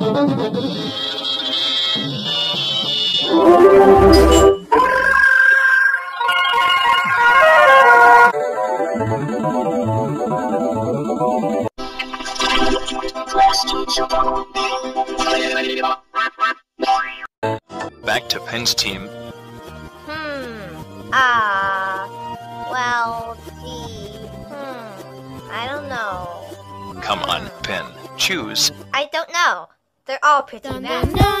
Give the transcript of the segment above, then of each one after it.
Back to Pen's team. Hmm. Ah. well, gee. Hmm. I don't know. Come on, Pen. Choose. I don't know. They're all pretty bad.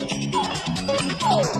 Oh,